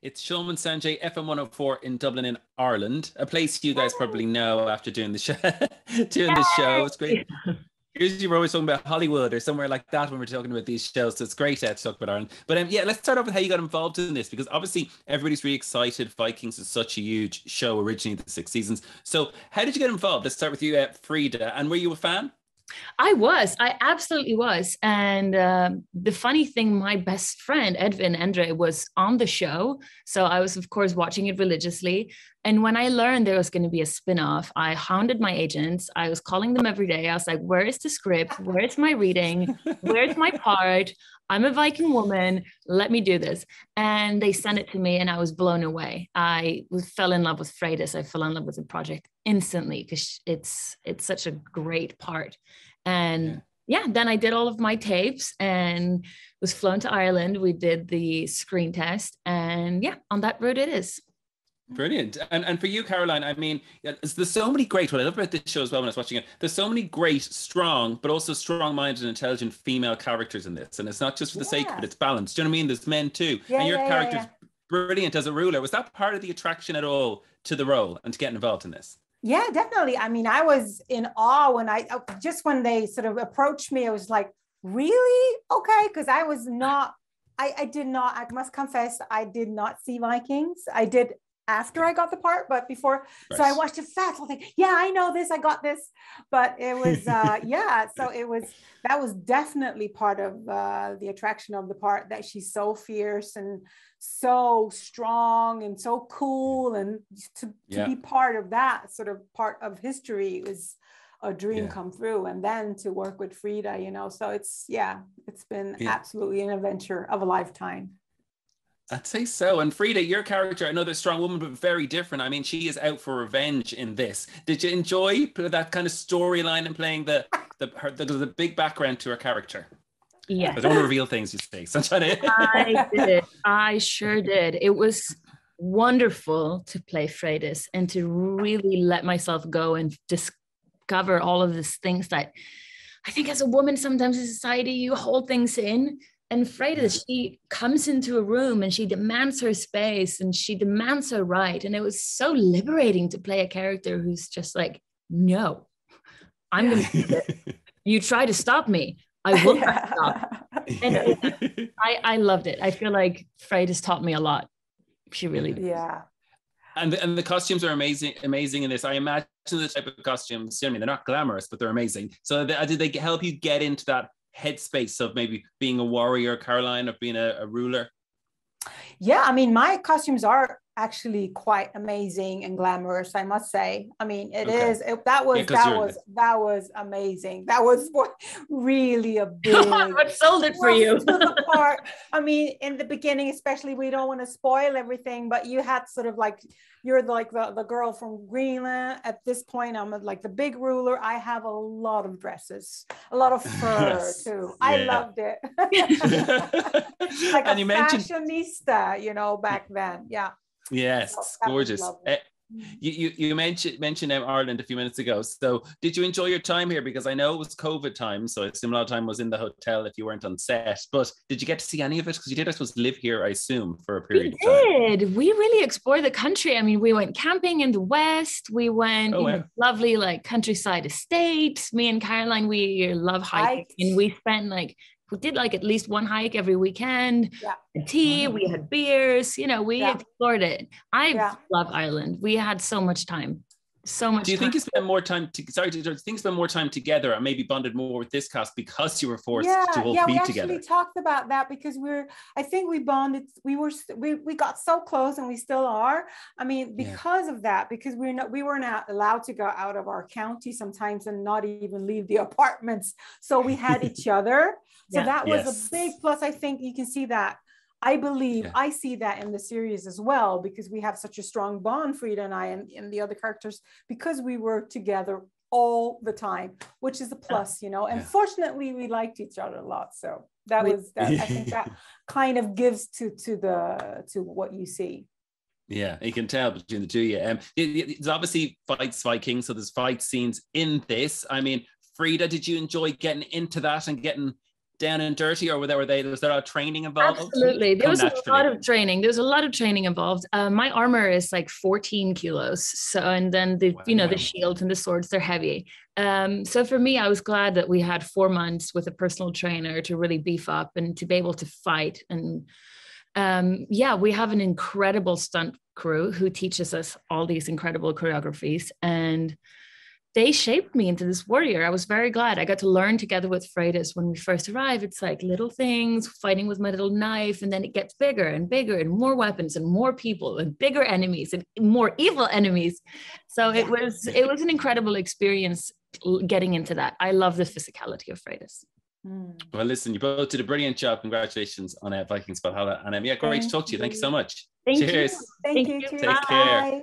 It's Munsanje, FM 104 in Dublin, in Ireland, a place you guys probably know after doing the show. doing the show, it's great. Usually, we're always talking about Hollywood or somewhere like that when we're talking about these shows. So it's great to talk about Ireland. But um, yeah, let's start off with how you got involved in this because obviously everybody's really excited. Vikings is such a huge show, originally the six seasons. So how did you get involved? Let's start with you, uh, Frida. And were you a fan? I was, I absolutely was. And um, the funny thing, my best friend, Edwin Andre, was on the show. So I was, of course, watching it religiously. And when I learned there was going to be a spin off, I hounded my agents. I was calling them every day. I was like, where is the script? Where's my reading? Where's my part? I'm a Viking woman. Let me do this. And they sent it to me, and I was blown away. I fell in love with Freydis. I fell in love with the project instantly because it's it's such a great part. And yeah. yeah, then I did all of my tapes and was flown to Ireland. We did the screen test, and yeah, on that road it is. Brilliant. And and for you, Caroline, I mean, there's so many great, what I love about this show as well when I was watching it, there's so many great, strong, but also strong minded and intelligent female characters in this. And it's not just for the yeah. sake of it, it's balanced. Do you know what I mean? There's men too. Yeah, and your yeah, character's brilliant as a ruler. Was that part of the attraction at all to the role and to get involved in this? Yeah, definitely. I mean, I was in awe when I uh, just when they sort of approached me, I was like, really? Okay. Cause I was not I, I, did not, I must confess, I did not see Vikings. I did after I got the part, but before. So I watched it fast. I was like, yeah, I know this. I got this. But it was, uh, yeah. So it was, that was definitely part of uh, the attraction of the part that she's so fierce and so strong and so cool. And to, to yeah. be part of that sort of part of history was a dream yeah. come through. And then to work with Frida, you know, so it's, yeah, it's been yeah. absolutely an adventure of a lifetime. I'd say so. And Frida, your character, another strong woman, but very different. I mean, she is out for revenge in this. Did you enjoy that kind of storyline and playing the the, her, the the big background to her character? Yeah. I don't want to reveal things you say. I did. I sure did. It was wonderful to play Freydis and to really let myself go and discover all of these things that I think as a woman, sometimes in society, you hold things in and Freydis, she comes into a room and she demands her space and she demands her right. And it was so liberating to play a character who's just like, no, I'm going to You try to stop me. I will not stop. And I, I loved it. I feel like Freydis taught me a lot. She really did. Yeah. And the, and the costumes are amazing, amazing in this. I imagine the type of costumes. You know, I mean, they're not glamorous, but they're amazing. So uh, did they help you get into that headspace of maybe being a warrior, Caroline, of being a, a ruler? Yeah, I mean, my costumes are actually quite amazing and glamorous i must say. I mean it okay. is. It, that was yeah, that was that was amazing. That was what really a big what sold it for you? part i mean in the beginning especially we don't want to spoil everything but you had sort of like you're like the, the girl from greenland. At this point i'm like the big ruler. I have a lot of dresses a lot of fur too. Yeah. i loved it. Like and a you fashionista you know back then. Yeah Yes, oh, gorgeous. Uh, you, you you mentioned mentioned um, Ireland a few minutes ago. So did you enjoy your time here? Because I know it was COVID time, so I assume a similar time was in the hotel if you weren't on set. But did you get to see any of it? Because you did, I suppose, live here, I assume, for a period. Of time. We did. We really explored the country. I mean, we went camping in the west. We went oh, wow. lovely like countryside estates. Me and Caroline, we love hiking, and we spent like we did like at least one hike every weekend yeah. tea mm-hmm. we had beers you know we yeah. explored it i yeah. love ireland we had so much time so much do you time. think you spent more time to sorry do you think spend more time together and maybe bonded more with this cast because you were forced yeah, to all yeah, be we together actually talked about that because we're i think we bonded we were we, we got so close and we still are i mean because yeah. of that because we're not we were not allowed to go out of our county sometimes and not even leave the apartments so we had each other so yeah. that was yes. a big plus. I think you can see that. I believe yeah. I see that in the series as well because we have such a strong bond, Frida and I, and, and the other characters, because we were together all the time, which is a plus, you know. And yeah. fortunately, we liked each other a lot. So that was that. I think that kind of gives to to the to what you see. Yeah, you can tell between the two. Yeah, um, it's obviously fights Vikings, so there's fight scenes in this. I mean, Frida, did you enjoy getting into that and getting down and dirty, or were there, were they was there a training involved? Absolutely, there was naturally. a lot of training. There was a lot of training involved. Uh, my armor is like 14 kilos, so and then the wow. you know the shields and the swords they're heavy. Um, so for me, I was glad that we had four months with a personal trainer to really beef up and to be able to fight. And um, yeah, we have an incredible stunt crew who teaches us all these incredible choreographies and they shaped me into this warrior. I was very glad I got to learn together with Freydis when we first arrived. It's like little things, fighting with my little knife, and then it gets bigger and bigger and more weapons and more people and bigger enemies and more evil enemies. So it was it was an incredible experience getting into that. I love the physicality of Freydis. Hmm. Well, listen, you both did a brilliant job. Congratulations on uh, Vikings Valhalla. And um, yeah, great Thank to talk to you. Thank you so much. Thank Cheers. You. Thank, Thank you. Take care.